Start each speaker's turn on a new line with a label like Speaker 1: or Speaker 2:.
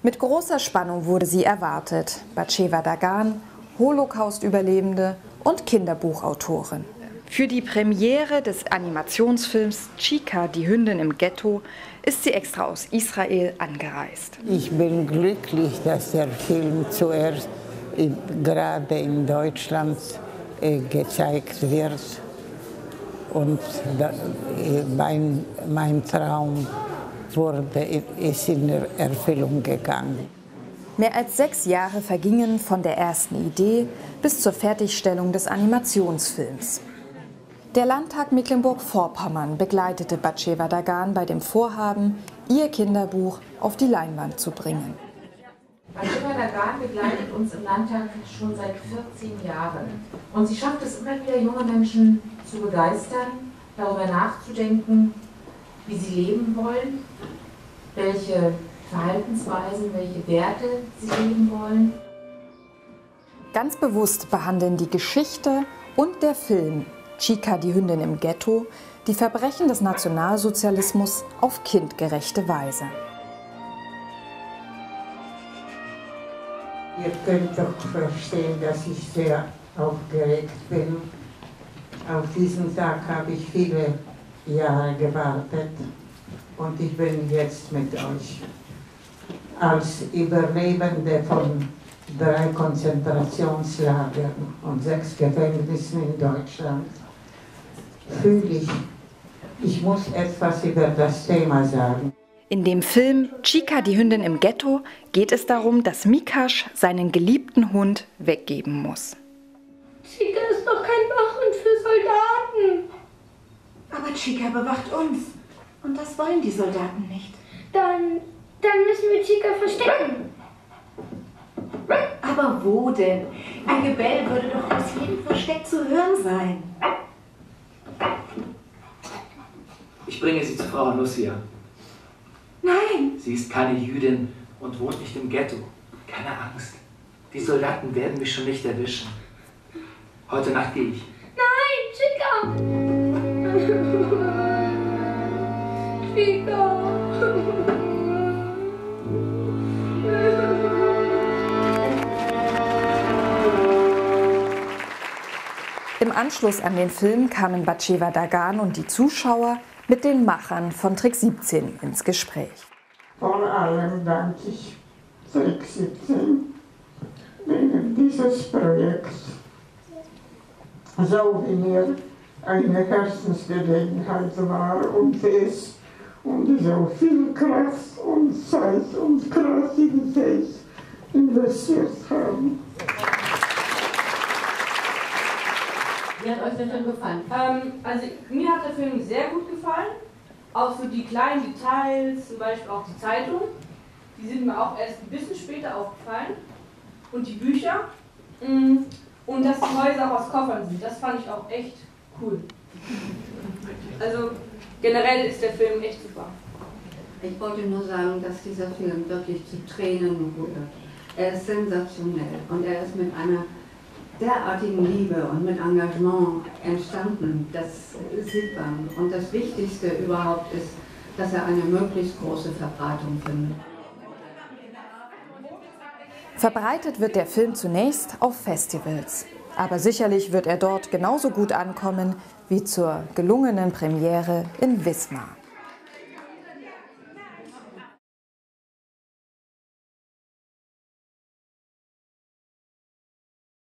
Speaker 1: Mit großer Spannung wurde sie erwartet. Batsheva Dagan, Holocaust-Überlebende und Kinderbuchautorin. Für die Premiere des Animationsfilms Chica, die Hündin im Ghetto, ist sie extra aus Israel angereist.
Speaker 2: Ich bin glücklich, dass der Film zuerst gerade in Deutschland äh, gezeigt wird. Und da, äh, mein, mein Traum wurde, ist in Erfüllung gegangen.
Speaker 1: Mehr als sechs Jahre vergingen von der ersten Idee bis zur Fertigstellung des Animationsfilms. Der Landtag Mecklenburg-Vorpommern begleitete Batsheva Dagan bei dem Vorhaben, ihr Kinderbuch auf die Leinwand zu bringen.
Speaker 3: Batsheva Dagan begleitet uns im Landtag schon seit 14 Jahren. Und sie schafft es immer wieder, junge Menschen zu begeistern, darüber nachzudenken, wie sie leben wollen, welche Verhaltensweisen, welche Werte sie leben wollen.
Speaker 1: Ganz bewusst behandeln die Geschichte und der Film Chica, die Hündin im Ghetto, die Verbrechen des Nationalsozialismus auf kindgerechte Weise.
Speaker 2: Ihr könnt doch verstehen, dass ich sehr aufgeregt bin. Auf diesen Tag habe ich viele Jahre gewartet und ich bin jetzt mit euch. Als Überlebende von drei Konzentrationslagern und sechs Gefängnissen in Deutschland fühle ich, ich muss etwas über das Thema sagen.
Speaker 1: In dem Film Chica, die Hündin im Ghetto, geht es darum, dass Mikash seinen geliebten Hund weggeben muss.
Speaker 4: Chica ist doch kein Wachhund für Soldaten.
Speaker 5: Aber Chica bewacht uns. Und das wollen die Soldaten nicht.
Speaker 4: Dann, dann müssen wir Chica verstecken.
Speaker 5: Aber wo denn? Ein Gebell würde doch aus jedem Versteck zu hören sein.
Speaker 6: Ich bringe Sie zu Frau Lucia.
Speaker 5: Nein!
Speaker 6: Sie ist keine Jüdin und wohnt nicht im Ghetto. Keine Angst. Die Soldaten werden mich schon nicht erwischen. Heute Nacht gehe ich.
Speaker 4: Nein, Chica!
Speaker 1: Im Anschluss an den Film kamen Batsheva Dagan und die Zuschauer mit den Machern von Trick 17 ins Gespräch.
Speaker 2: Vor allem danke ich Trick 17 wegen dieses Projekts, so wie mir eine Herzensgelegenheit war und ist und so viel Kraft und Zeit und Kreativität investiert haben.
Speaker 7: Wie hat euch der Film gefallen? Ähm, also mir hat der Film sehr gut gefallen. Auch so die kleinen Details, zum Beispiel auch die Zeitung. Die sind mir auch erst ein bisschen später aufgefallen. Und die Bücher. Mm, und dass die Häuser auch aus Koffern sind. Das fand ich auch echt cool. Also generell ist der Film echt super.
Speaker 8: Ich wollte nur sagen, dass dieser Film wirklich zu Tränen rührt. Er ist sensationell und er ist mit einer derartigen Liebe und mit Engagement entstanden. Das sieht man. Und das Wichtigste überhaupt ist, dass er eine möglichst große Verbreitung findet.
Speaker 1: Verbreitet wird der Film zunächst auf Festivals. Aber sicherlich wird er dort genauso gut ankommen wie zur gelungenen Premiere in Wismar.